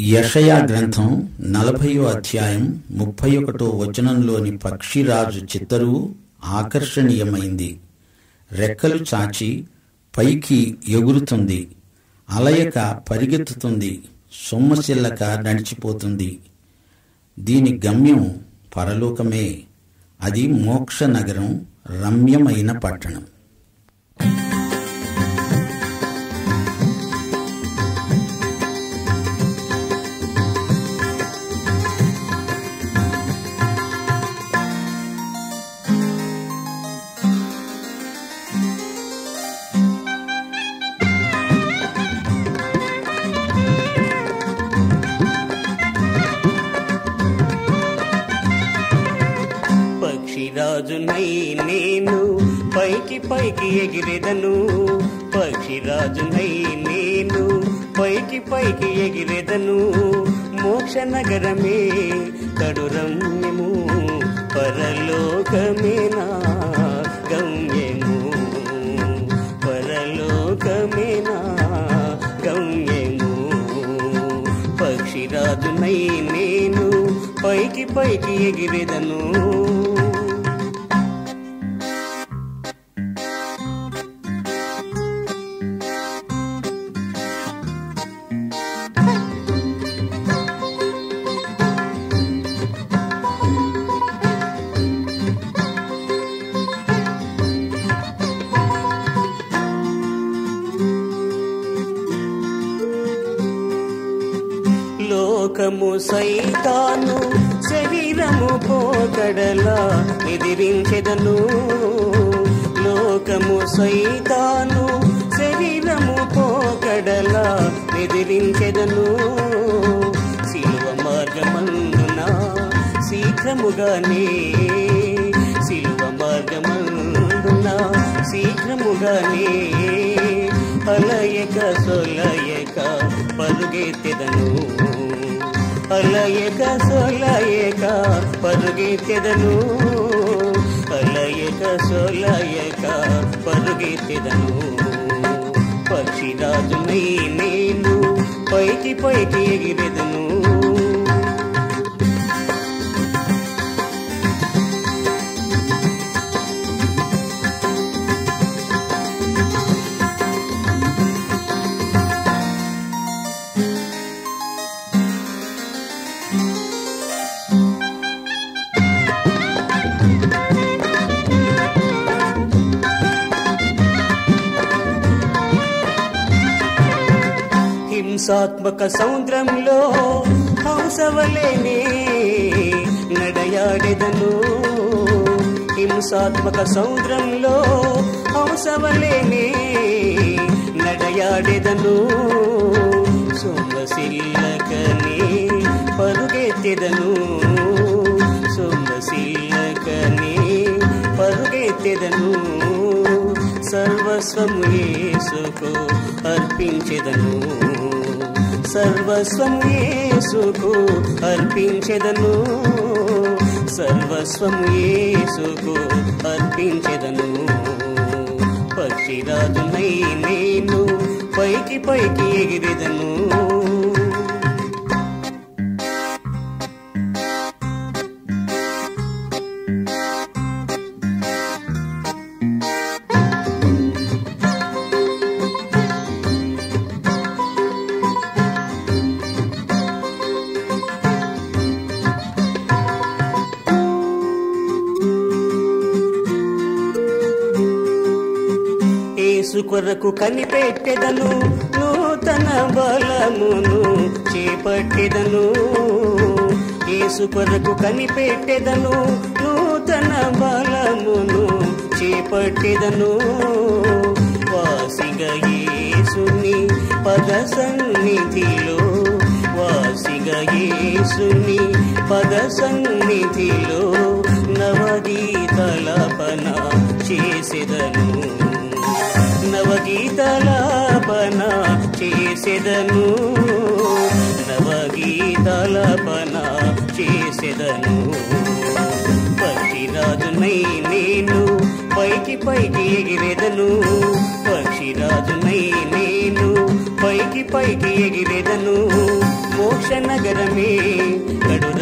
యషయా గ్రంథం నలభయో అధ్యాయం ముప్పై ఒకటో వచనంలోని పక్షిరాజు చిత్తరువు ఆకర్షణీయమైంది. రెక్కలు చాచి పైకి ఎగురుతుంది. అలయక పరిగెత్తుతుంది. సొమ్మసిల్లక నడిచిపోతుంది. దీని గమ్యం పరలోకమే. అది మోక్ష నగరం రమ్యమైన పట్టణం. పక్షిరాజునై నేను పైకి పైకి ఎగిరెదను. పక్షిరాజునై నేను పైకి పైకి ఎగిరెదను. మోక్ష నగరమే కడురమ్యము పరలోకమేనా? గమ్యము పరలోకమేనా? గమ్యము పక్షిరాజునై నేను పైకి పైకి ఎగిరెదను. లోకము సైతాను శరీరము పోకడలా ఎదిరించెదను. లోకము సైతాను శరీరము పోకడలా ఎదిరించెదను. శిలువ మార్గమందున శీఘ్రముగానే శిలువ మార్గమందున శీఘ్రముగానే అలయక సొలయక పరుగెత్తెదను. అలయక సొలయక పరుగెత్తెదను అలయక సొలయక పరుగెత్తెదను పక్షిరాజునై నేను పైకి పైకి ఎగిరెదను. హింసాత్మక సముద్రంలో హంసవలేనే నడయాడెదను. హింసాత్మక సముద్రంలో హంసవలేనే నడయాడెదను. సొమ్మసిల్లకనే పరుగెత్తెదను. సొమ్మసిల్లకనే పరుగెత్తెదను. సర్వస్వము యేసుకు అర్పించెదను. సర్వస్వం యేసుకు అర్పించెదను. సర్వస్వం యేసుకు అర్పించెదను. పక్షిరాజునై నేను పైకి పైకి ఎగిరెదను. యేసు కొరకు కనిపెట్టెదను నూతన బలమును చేపట్టెదను. యేసు కొరకు కనిపెట్టెదను నూతన బలమును చేపట్టెదను. వాసిగా యేసుని పద సన్నిధిలో వాసిగా యేసుని పద సన్నిధిలో నవగీతలపన చేసెదను. చేసెదను. నవగీతలాపన చేసెదను. పక్షిరాజునై నేను పైకి పైకి ఎగిరెదను. పక్షిరాజునై నేను పైకి పైకి ఎగిరెదను. మోక్ష నగరమే కడురమ్య